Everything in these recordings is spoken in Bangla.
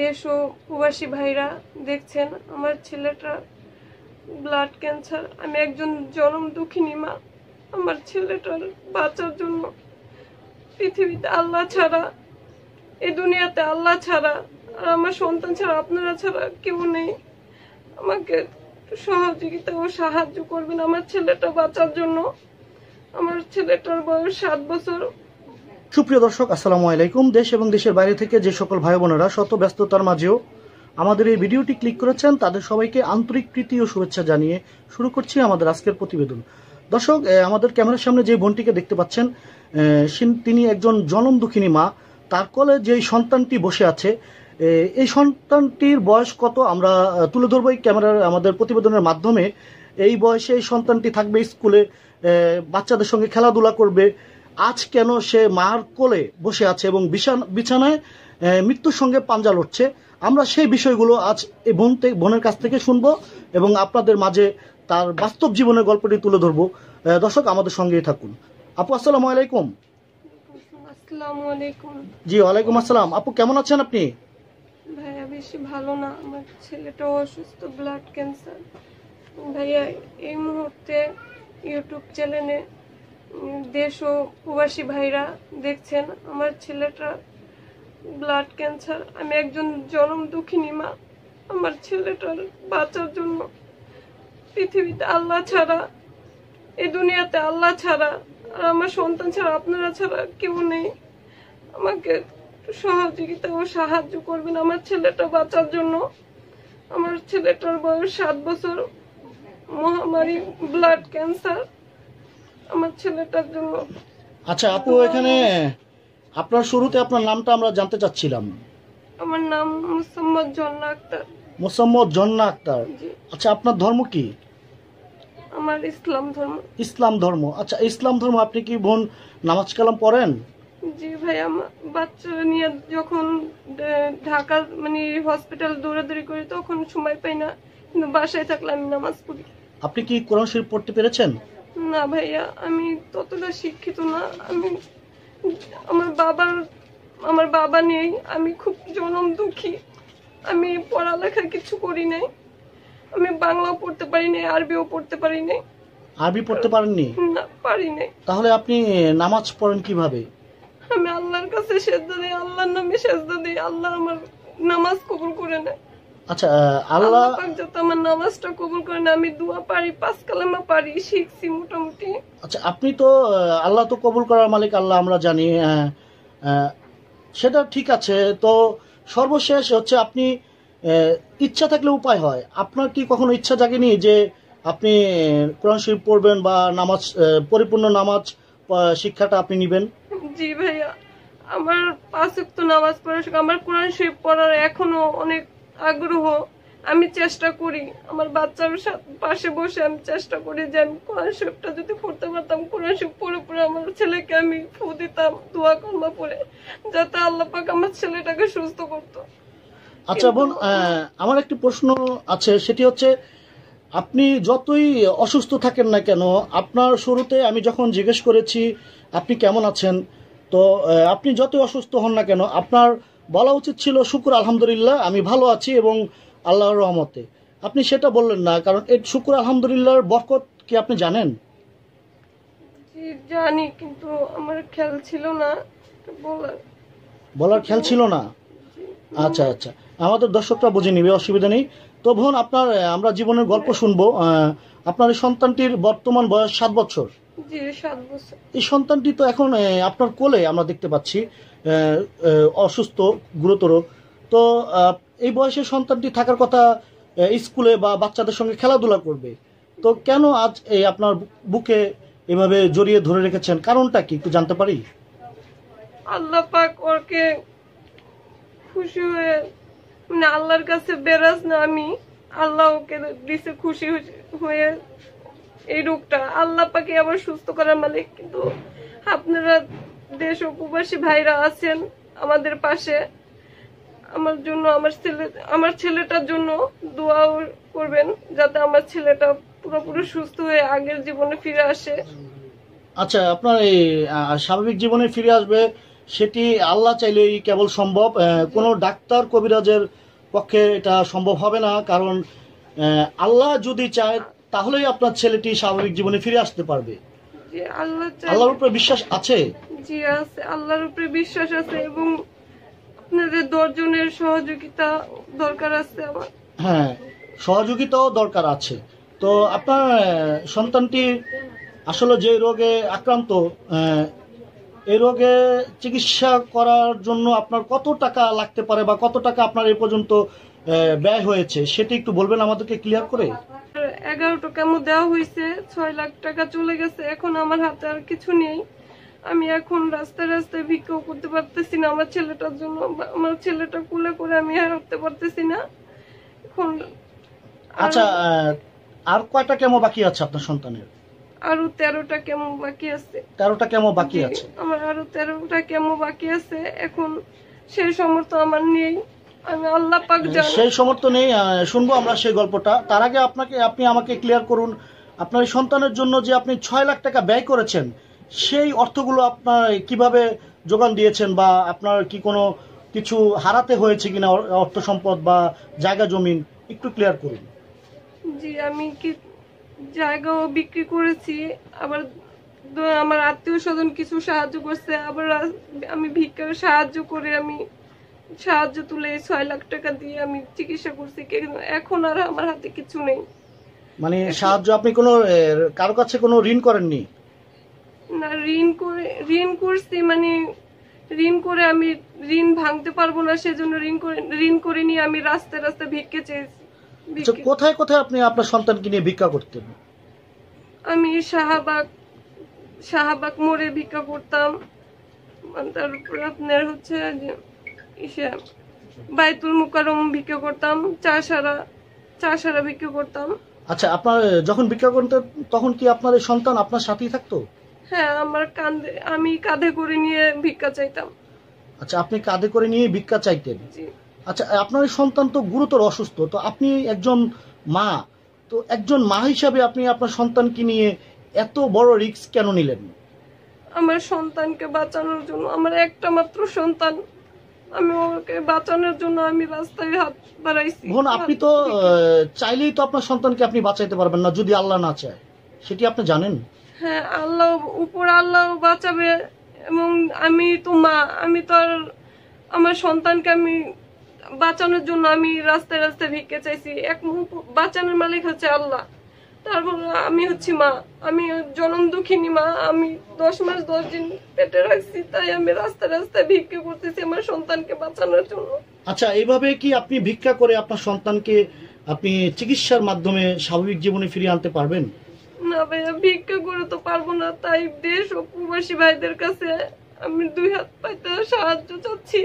দেশ ও প্রবাসী ভাইরা দেখছেন, আমার ছেলেটা ব্লাড ক্যান্সার আমি একজন জনম দুঃখিনী মা, আমার ছেলেটার বাঁচার জন্য পৃথিবীতে আল্লাহ ছাড়া এই দুনিয়াতে আল্লাহ ছাড়া, আর আমার সন্তান ছাড়া, আপনারা ছাড়া কেউ নেই। আমাকে সহযোগিতা ও সাহায্য করবেন আমার ছেলেটা বাঁচার জন্য। আমার ছেলেটার বয়স সাত বছর সুপ্রিয় দর্শক, আসসালামু আলাইকুম। দেশ এবং দেশের বাইরে থেকে যে সকল ভাই বোনেরা শত ব্যস্ততার মাঝেও আমাদের এই ভিডিওটি ক্লিক করেছেন, তাদের সবাইকে আন্তরিক প্রীতি ও শুভেচ্ছা জানিয়ে শুরু করছি আমাদের আজকের প্রতিবেদন। দর্শক আমাদের ক্যামেরার সামনে যে বোনটিকে দেখতে পাচ্ছেন তিনি একজন জনম দুঃখিনী মা। তার কলে যে সন্তানটি বসে আছে এই সন্তানটির বয়স কত? আমরা তুলে ধরবো এই ক্যামেরার, আমাদের প্রতিবেদনের মাধ্যমে। এই বয়সে এই সন্তানটি থাকবে স্কুলে বাচ্চাদের সঙ্গে খেলাধুলা করবে আজ কেন সে মার কোলে বসে আছে এবং বিছান- বিছানায় মৃত্যুর সঙ্গে পাঞ্জা লড়ছে? আমরা সেই বিষয়গুলো আজ এই বোন বোনের কাছ থেকে শুনব এবং আপনাদের মাঝে তার বাস্তব জীবনের গল্পটি তুলে ধরবো। দর্শক আমাদের সঙ্গেই থাকুন। আপু আসসালামু আলাইকুম। জি ওয়ালাইকুম আসসালাম। আপু কেমন আছেন আপনি? ভাইয়া বেশি ভালো না। আমার ছেলেটাও অসুস্থ ব্লাড ক্যান্সার ভাইয়া এই মুহূর্তে ইউটিউব চ্যানেলে দেশ ও প্রবাসী ভাইরা দেখছেন, আমার ছেলেটা ব্লাড ক্যান্সার আমি একজন জনম দুঃখিনী মা, আমার ছেলেটার বাঁচার জন্য পৃথিবীতে আল্লাহ ছাড়া, এই দুনিয়াতে আল্লাহ ছাড়া, আর আমার সন্তান ছাড়া, আপনারা ছাড়া কেউ নেই। আমাকে সহযোগিতা ও সাহায্য করবেন আমার ছেলেটা বাঁচার জন্য। আমার ছেলেটার বয়স সাত বছর, মহামারী ব্লাড ক্যান্সার আমার ছেলেটার জন্য। আচ্ছা আপু এখানে আপনার শুরুতে আপনার নামটা আমরা জানতে চাচ্ছিলাম। আমার নাম মুসাম্মদ জন্না আক্তার। মোসাম্মদ জন্না আক্তার। আচ্ছা আপনার ধর্ম কি? আমার ইসলাম ধর্ম। ইসলাম ধর্ম। আচ্ছা ইসলাম ধর্ম আপনি কি বোন নামাজ কালাম পড়েন? জি ভাই আমার বাচ্চা নিয়ে যখন ঢাকা মানে হসপিটাল দৌড়াদৌড়ি করি তখন সময় পাই না। কিন্তু বাসায় থাকলে আমি নামাজ পড়ি। আপনি কি কোরআন শরীফ পড়তে পেরেছেন? না ভাইয়া আমি ততটা শিক্ষিত না। আমি আমার বাবার আমার বাবা নেই। আমি খুব জনম দুঃখী। আমি পড়ালেখা কিছু করি নাই। আমি বাংলাও পড়তে পারি নাই আরবিও পড়তে পারি নাই। আরবি পড়তে পারেননি? না পারি নাই। তাহলে আপনি নামাজ পড়েন কীভাবে? আমি আল্লাহর কাছে সেজদা দিই আল্লাহর নামে সেজদা দিই। আল্লাহ আমার নামাজ কবুল করে নেয়। আচ্ছা আল্লাহ পাক আমার নামাজটা কবুল করে নেয় আমি দোয়া পারি পাঁচ কালামা পারি শিখছি মোটামুটি। আচ্ছা আপনি তো আল্লাহ তো কবুল করার মালিক আল্লাহ আমরা জানি সেটা ঠিক আছে। তো সর্বশেষ হচ্ছে আপনি ইচ্ছা থাকলে উপায় হয়। আপনার কি কখনো ইচ্ছা জাগেনি যে আপনি কোরআন শরীফ পড়বেন বা নামাজ পরিপূর্ণ নামাজ শিক্ষাটা আপনি নেবেন? জি ভাইয়া আমার পাঁচ নামাজ পড়ার আমার কোরআন শরীফ পড়ার এখনও অনেক আগ্রহ। আমি চেষ্টা করি আমার বাচ্চার পাশে বসে আমি চেষ্টা করি যে আমি কোরআন শরীফটা যদি পড়তে পারতাম কোরআন শরীফ পড়ে পড়ে আমার ছেলেকে আমি ফু দিতাম, দোয়া কর্মা পড়ে, যাতে আল্লাহ পাক আমার ছেলেটাকে সুস্থ করতো। আচ্ছা বোন আমার একটি প্রশ্ন আছে, সেটি হচ্ছে, আপনি যতই অসুস্থ থাকেন না কেন, আপনার শুরুতে আমি যখন জিজ্ঞেস করেছি, আপনি কেমন আছেন? তো আপনি যতই অসুস্থ হন না কেন, আপনার বলা উচিত ছিল শুকুর আলহামদুলিল্লাহ আমি ভালো আছি এবং আল্লাহর রহমতে। আপনি সেটা বললেন না কারণ এই শুকুর আলহামদুলিল্লাহর বরকত কি আপনি জানেন? জানি কিন্তু আমার খেয়াল ছিল না বলার। বলার খেয়াল ছিল না? আচ্ছা আচ্ছা। আমাদের দর্শকরা বুঝে নিবে অসুবিধা নেই। তো বোন আপনার আমরা জীবনের গল্প শুনব। আপনার সন্তানটির বর্তমান বয়স সাত বছর। এই সন্তানটি তো এখন আপনার কোলে আমরা দেখতে পাচ্ছি অসুস্থ গুরুতর। তো এই বয়সে সন্তানটি থাকার কথা স্কুলে বা বাচ্চাদের সঙ্গে খেলাধুলা করবে। তো কেন আজ এই আপনার বুকে এভাবে জড়িয়ে ধরে রেখেছেন? কারণটা কি একটু জানতে পারি? আল্লাহ পাক ওকে খুশি হয়ে মানে আল্লাহর কাছে বেরাজ না আমি আল্লাহ ওকে দিছে খুশি হয়ে এই রোগটা। আল্লাহ পাকে আবার সুস্থ করার মালিক। কিন্তু আপনারা দেশ উপবাসী ভাইরা আছেন আমাদের পাশে। আমার জন্য, আমার ছেলে, আমার ছেলেটার জন্য দোয়াও করবেন যাতে আমার ছেলেটা পুরোপুরি সুস্থ হয়ে আগের জীবনে ফিরে আসে। আচ্ছা আপনার এই স্বাভাবিক জীবনে ফিরে আসবে সেটি আল্লাহ চাইলেই কেবল সম্ভব। কোনো ডাক্তার কবিরাজের পক্ষে এটা সম্ভব হবে না। কারণ আল্লাহ যদি চায় তাহলেই আপনার ছেলেটি স্বাভাবিক জীবনে ফিরে আসতে পারবে। আল্লাহ আল্লাহর উপরে বিশ্বাস আছে? জি আছে। আল্লাহর উপরে বিশ্বাস আছে এবং আপনাদের দশজনের সহযোগিতা দরকার আছে আমার। হ্যাঁ সহযোগিতাও দরকার আছে। তো আপনার সন্তানটি আসলে যে রোগে আক্রান্ত এই রোগে চিকিৎসা করার জন্য আপনার কত টাকা লাগতে পারে বা কত টাকা আপনার এ পর্যন্ত ব্যয় হয়েছে সেটি একটু বলবেন আমাদেরকে ক্লিয়ার করে? এগারোটা কেমন দেওয়া হয়েছে ছয় লাখ টাকা চলে গেছে এখন আমার হাতে আর কিছু নেই। আমি এখন রাস্তায় রাস্তায় ভিক্ষাও করতে পারতেছি না আমার ছেলেটার জন্য আমার ছেলেটা কুলে করে আমি হারাতে পারতেছি না। এখন আর- আচ্ছা আর কয়টা কেমো বাকি আছে আপনার সন্তানের? আরও তেরোটা কেমন বাকি আছে। তেরোটা কেমো বাকি আছে? আমার আরও তেরোটা কেমন বাকি আছে এখন সেই সমর্থ আমার নেই। আল্লাহ পাক সেই সমর্থ নেই শুনব আমরা সেই গল্পটা। তার আগে আপনাকে আপনি আমাকে ক্লিয়ার করুন আপনার সন্তানের জন্য যে আপনি ছয় লাখ টাকা ব্যয় করেছেন সেই অর্থগুলো আপনার কীভাবে যোগান দিয়েছেন বা আপনার কি কোনো কিছু হারাতে হয়েছে কিনা অর- অর্থ সম্পদ বা জায়গা জমিন একটু ক্লিয়ার করুন। জি আমি কি জায়গাও বিক্রি করেছি আবার আমার আত্মীয় স্বজন কিছু সাহায্য করছে আবার আমি ভিক্ষার সাহায্য করে আমি সাহায্য তুলে এই ছয় লাখ টাকা দিয়ে আমি চিকিৎসা করছি এখন আর আমার হাতে কিছু নেই। মানে সাহায্য আপনি কোনো কারও কাছে কোনো ঋণ করেননি? না ঋণ করে ঋণ করছি মানে ঋণ করে আমি ঋণ ভাঙতে পারব না সেজন্য ঋণ করে ঋণ করে নিয়ে আমি রাস্তায় রাস্তায় ভিক্ষে চেয়েছি আচ্ছা কোথায় কোথায় আপনি আপনার সন্তানকে নিয়ে ভিক্ষা করতেন? আমি শাহবাগ শাহবাগ মোড়ে ভিক্ষা করতাম। তারপর আপনার হচ্ছে ইসে বাইতুল মুকারম ভিক্ষা করতাম চাষারা চাষারা ভিক্ষা করতাম। আচ্ছা আপনার যখন ভিক্ষা করতেন তখন কি আপনার এই সন্তান আপনার সাথেই থাকতো? হ্যাঁ আমার কাঁধে আমি কাঁধে করে নিয়ে ভিক্ষা চাইতাম। আচ্ছা আপনি কাঁধে করে নিয়ে ভিক্ষা চাইতেন? আচ্ছা আপনার সন্তান তো গুরুতর অসুস্থ তো আপনি একজন মা তো একজন মা হিসাবে আপনি আপনার সন্তানকে নিয়ে এত বড় রিস্ক কেন নিলেন? আমার সন্তানকে বাঁচানোর জন্য আমার একটা মাত্র সন্তান আমি ওকে বাঁচানোর জন্য আমি রাস্তায় হাত বাড়াইছি। বোন আপনি তো চাইলেই তো আপনার সন্তানকে আপনি বাঁচাইতে পারবেন না যদি আল্লাহ না চায়। সেটি আপনি জানেন? হ্যাঁ আল্লাহ উপর আল্লাহ বাঁচাবে এবং আমি তো মা আমি তো আর আমার সন্তানকে আমি বাঁচানোর জন্য আমি রাস্তায় রাস্তায় ভিক্ষে চাইছি। এক মুহূর্ত- বাঁচানোর মালিক হচ্ছে আল্লাহ। তারপর আমি হচ্ছি মা। আমি জনম দুঃখিনী মা। আমি দশ মাস দশ দিন পেটে রাখছি তাই আমি রাস্তায় রাস্তায় ভিক্ষে করতেছি আমার সন্তানকে বাঁচানোর জন্য। আচ্ছা এইভাবে কি আপনি ভিক্ষা করে আপনার সন্তানকে আপনি চিকিৎসার মাধ্যমে স্বাভাবিক জীবনে ফিরিয়ে আনতে পারবেন? না ভাইয়া ভিক্ষা করে তো পারব না। তাই দেশ ও প্রবাসী ভাইদের কাছে আমি দুই হাত পাইতে সাহায্য চাচ্ছি।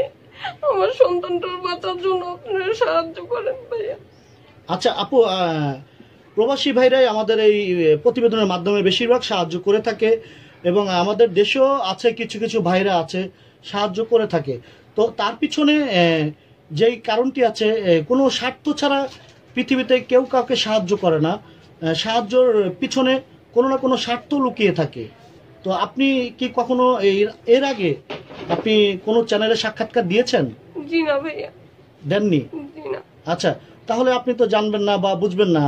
আমার সন্তানটার বাঁচার জন্য আপনারা সাহায্য করেন ভাইয়া। আচ্ছা আপু আহ, প্রবাসী ভাইরাই আমাদের এই প্রতিবেদনের মাধ্যমে বেশিরভাগ সাহায্য করে থাকে এবং আমাদের দেশেও আছে কিছু কিছু ভাইরা আছে সাহায্য করে থাকে। তো তার পিছনে যেই কারণটি আছে কোনো স্বার্থ ছাড়া পৃথিবীতে কেউ কাউকে সাহায্য করে না। সাহায্যর পিছনে কোনো না কোনো স্বার্থ লুকিয়ে থাকে। তো আপনি কি কখনো এর এর আগে আপনি কোনো চ্যানেলে সাক্ষাৎকার দিয়েছেন? জি না ভাইয়া। দেননি? আচ্ছা তাহলে আপনি তো জানবেন না বা বুঝবেন না।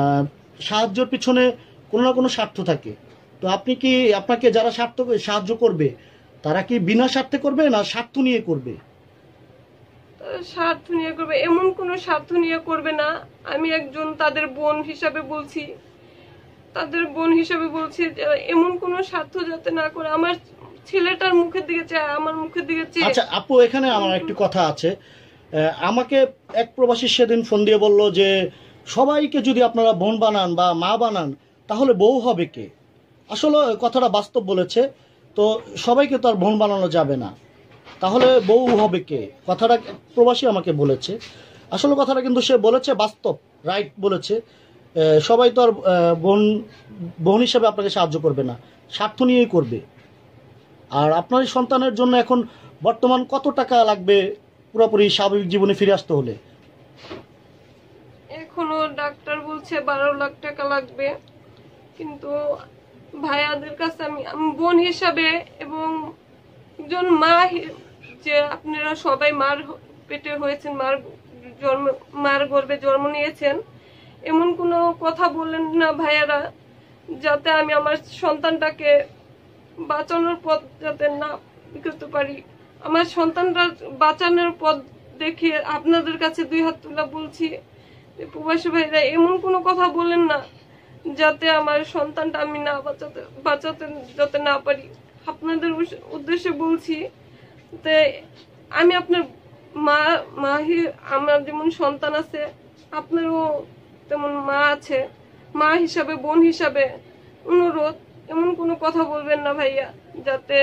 সাহায্যের পিছনে কোনো না কোনো স্বার্থ থাকে। তো আপনি কি আপনাকে যারা স্বার্থ সাহায্য করবে তারা কি বিনা স্বার্থে করবে না স্বার্থ নিয়ে করবে? স্বার্থ নিয়ে করবে এমন কোনো স্বার্থ নিয়ে করবে না। আমি একজন তাদের বোন হিসাবে বলছি তাদের বোন হিসাবে বলছি যে এমন কোনো স্বার্থ যাতে না করে। আমার ছেলেটার মুখের দিকে চায় আমার মুখের দিকে চেয়ে। আচ্ছা আপু এখানে আমার একটি কথা আছে। আমাকে এক প্রবাসী সেদিন ফোন দিয়ে বলল যে সবাইকে যদি আপনারা বোন বানান বা মা বানান, তাহলে বউ হবে কে? আসলে কথাটা বাস্তব বলেছে, তো সবাইকে তো আর বোন বানানো যাবে না। তাহলে বউ হবে কে? কথাটা প্রবাসী আমাকে বলেছে। আসলে কথাটা কিন্তু সে বলেছে বাস্তব, রাইট বলেছে। সবাই তো আর বোন বোন হিসেবে আপনাকে সাহায্য করবে না, স্বার্থ নিয়েই করবে। আর আপনার সন্তানের জন্য এখন বর্তমান কত টাকা লাগবে পুরোপুরি স্বাভাবিক জীবনে ফিরে আসতে হলে এখনও বলছে বারো লাখ টাকা লাগবে। কিন্তু ভাইয়াদের কাছে আমি বোন হিসাবে এবং একজন মা যে আপনারা সবাই মার পেটে হয়েছেন, মার জন্ম, মার গর্ভে জন্ম নিয়েছেন, এমন কোনো কথা বললেন না ভাইয়ারা, যাতে আমি আমার সন্তানটাকে বাঁচানোর পথ যাতে না করতে পারি। আমার সন্তানটা বাঁচানোর পথ দেখে আপনাদের কাছে দুই হাত তুলে বলছি প্রবাসী ভাইরা এমন কোনো কথা বলেন না যাতে আমার সন্তানটা আমি না বাঁচাতে বাঁচাতে, যাতে না পারি। আপনাদের উদ্দেশ্যে বলছি তে আমি আপনার মা মা আমার যেমন সন্তান আছে, আপনারও তেমন মা আছে, মা হিসাবে, বোন হিসাবে অনুরোধ, এমন কোনো কথা বলবেন না ভাইয়া, যাতে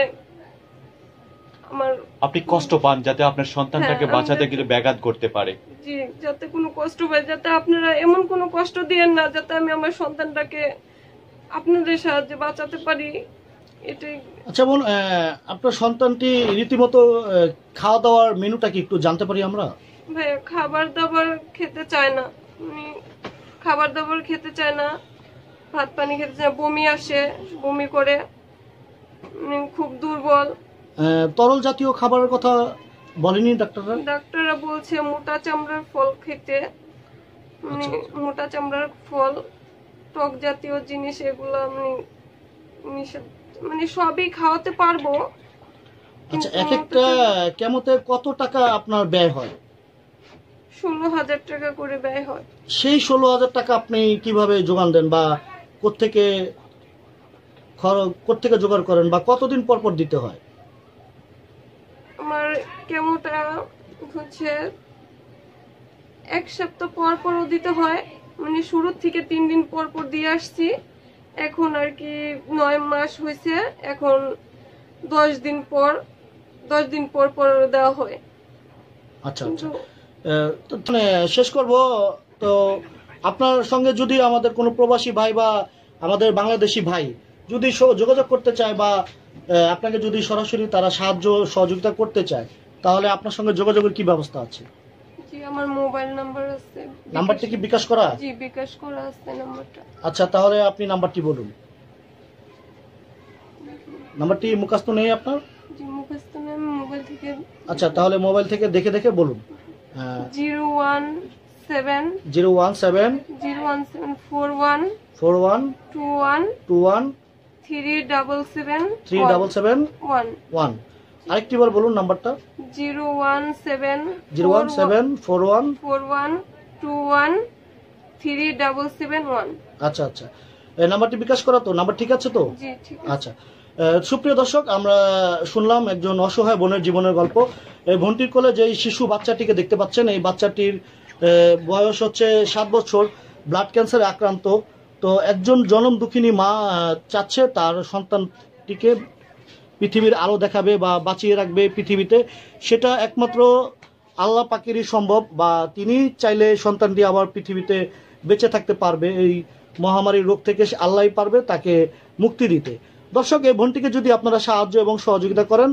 আমার আপনি কষ্ট পান যাতে আপনার সন্তানটাকে হ্যাঁ, বাঁচাতে গেলে ব্যাঘাত করতে পারে। জি যাতে কোনো কষ্ট হয় যাতে আপনারা এমন কোনো কষ্ট দিয়েন না যাতে আমি আমার সন্তানটাকে আপনাদের সাহায্যে বাঁচাতে পারি। এটাই। আচ্ছা বোন আপনার সন্তানটি রীতিমতো খাওয়া দাওয়ার মেনুটা কি একটু জানতে পারি আমরা? ভাইয়া খাবার দাবার খেতে চায় না। উনি খাবার দাবার খেতে চায় না ভাত পানি খেতে চায় বমি আসে বমি করে। খুব দুর্বল। তরল জাতীয় খাবারের কথা বলেনি ডাক্তাররা? ডাক্তাররা বলছে মোটা চামড়ার ফল খেতে মানে আচ্ছা, মোটা চামড়ার ফল টক জাতীয় জিনিস এগুলো আমি মানে সবই খাওয়াতে পারব। আচ্ছা এক একটা কেমোতে কত টাকা আপনার ব্যয় হয়? ষোলো হাজার টাকা করে ব্যয় হয়। সেই ষোলো হাজার টাকা আপনি কীভাবে যোগান দেন বা কোত্থেকে খর- কোত্থেকে জোগাড় করেন বা কতদিন পর পর দিতে হয়? কেমোটা হচ্ছে? এক সপ্তাহ পর পরও দিতে হয়। মানে শুরুর থেকে তিন দিন পর পর দিয়ে আসছি। এখন আর কি নয় মাস হয়েছে। এখন দশ দিন পর দশ দিন পর পর দেওয়া হয়। আচ্ছা আচ্ছা। তো শেষ করব। তো আপনার সঙ্গে যদি আমাদের কোনো প্রবাসী ভাই বা আমাদের বাংলাদেশি ভাই যদি যোগাযোগ করতে চায় বা আপনাকে যদি সরাসরি তারা সাহায্য সহযোগিতা করতে চায় তাহলে আপনার সঙ্গে যোগাযোগের কি ব্যবস্থা আছে? জি আমার মোবাইল নাম্বার আছে। নাম্বারটি কি বিকাশ করা? জি বিকাশ করা আছে নাম্বারটা। আচ্ছা তাহলে আপনি নাম্বারটি বলুন। নাম্বারটি মুখস্থ নেই আপনার? জি মুখস্থ নেই, মোবাইল থেকে আচ্ছা তাহলে মোবাইল থেকে দেখে দেখে বলুন। Zero one seven zero one seven zero one seven four one four one two one two one three double seven three double seven one. One. আরেকটি বার বলুন নাম্বারটা। Zero one seven zero one seven four one four one two one three double seven one. আচ্ছা আচ্ছা। এই নাম্বারটি বিকাশ করা তো? নাম্বার ঠিক আছে তো? আচ্ছা। সুপ্রিয় দর্শক আমরা শুনলাম একজন অসহায় বোনের জীবনের গল্প। এই বোনটির কোলে যে শিশু বাচ্চাটিকে দেখতে পাচ্ছেন এই বাচ্চাটির বয়স হচ্ছে সাত বছর ব্লাড ক্যান্সারে আক্রান্ত। তো একজন জনম দুঃখিনী মা চাচ্ছে তার সন্তানটিকে পৃথিবীর আলো দেখাবে বা বাঁচিয়ে রাখবে পৃথিবীতে, সেটা একমাত্র আল্লাহ পাকেরই সম্ভব বা তিনি চাইলে সন্তানটি আবার পৃথিবীতে বেঁচে থাকতে পারবে। এই মহামারীর রোগ থেকে আল্লাহ পারবে তাকে মুক্তি দিতে। দর্শক, এই বোনটিকে যদি আপনারা সাহায্য এবং সহযোগিতা করেন